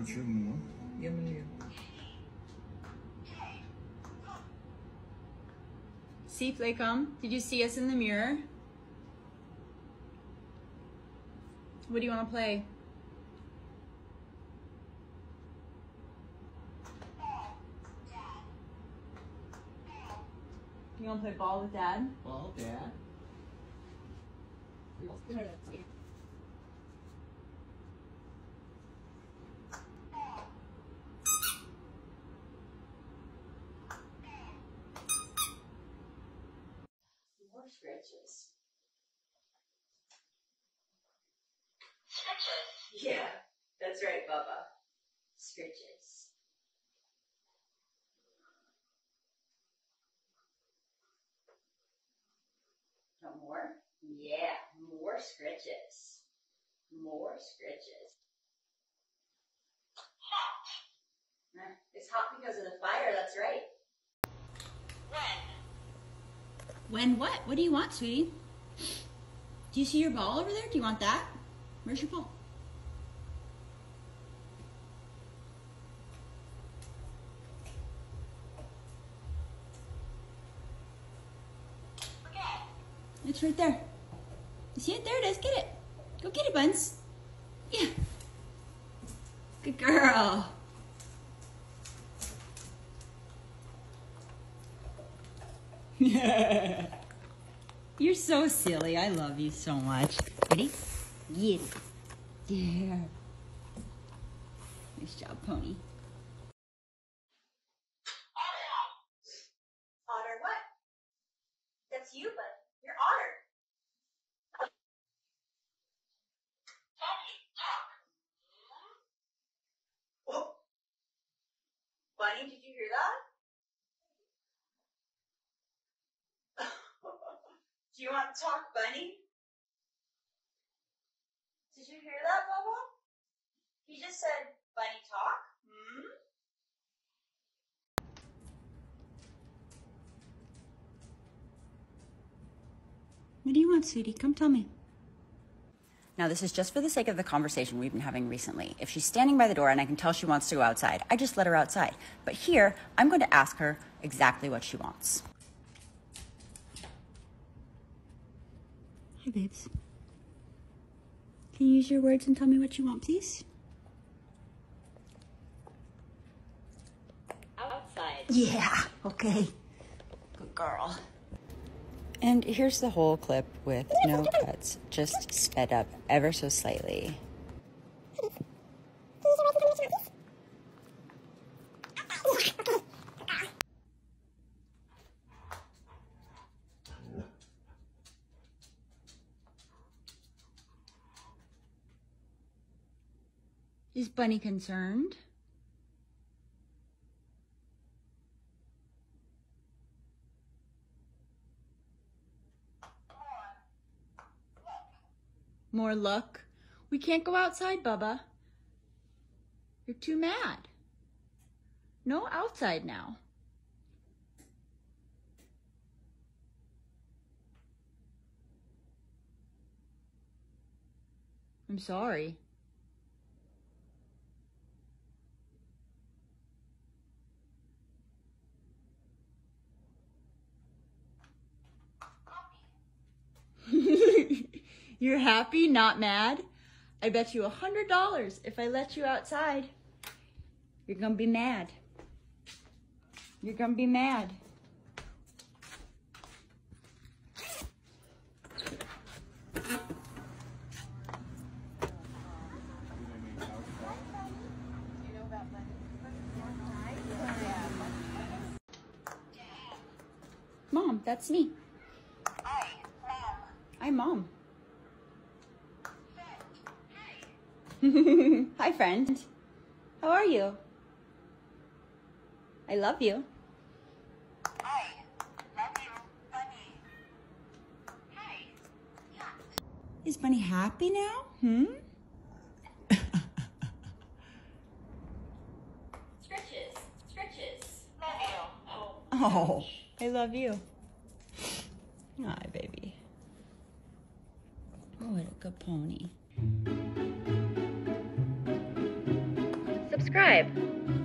Почему? Я млею. See, Playcom, did you see us in the mirror? What do you want to play? You want to play ball with dad? Ball, Dad. More scratches. Yeah, that's right, Bubba. Scratches. No more? Yeah, more scratches. More scratches. Hot. It's hot because of the fire, that's right. When what? What do you want, sweetie? Do you see your ball over there? Do you want that? Where's your ball? It's right there. You see it? There it is. Get it. Go get it, Buns. Yeah. Good girl. You're so silly. I love you so much. Ready? It. There. Nice job, Pony. Otter what? That's you, but you're Otter. Oh. Bunny, did you hear that? Do you want to talk, Bunny? Did you hear that, Bubba? He just said, Bunny talk. Hmm? What do you want, sweetie? Come tell me. Now, this is just for the sake of the conversation we've been having recently. If she's standing by the door and I can tell she wants to go outside, I just let her outside. But here, I'm going to ask her exactly what she wants. Hi, babes. Can you use your words and tell me what you want, please? Outside. Yeah, okay. Good girl. And here's the whole clip with no cuts, just sped up ever so slightly. Is Bunny concerned? More luck. We can't go outside, Bubba. You're too mad. No outside now. I'm sorry. You're happy, not mad? I bet you a hundred dollars if I let you outside. You're gonna be mad. You're gonna be mad. Mom, that's me. Hi, Mom. Hi, friend. How are you? I love you. Hi, love you, bunny. Hi. Is Bunny happy now? Hmm? Stretches. Stretches. Oh, I love you. Hi, baby. What a good pony. subscribe.